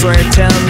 swear tell me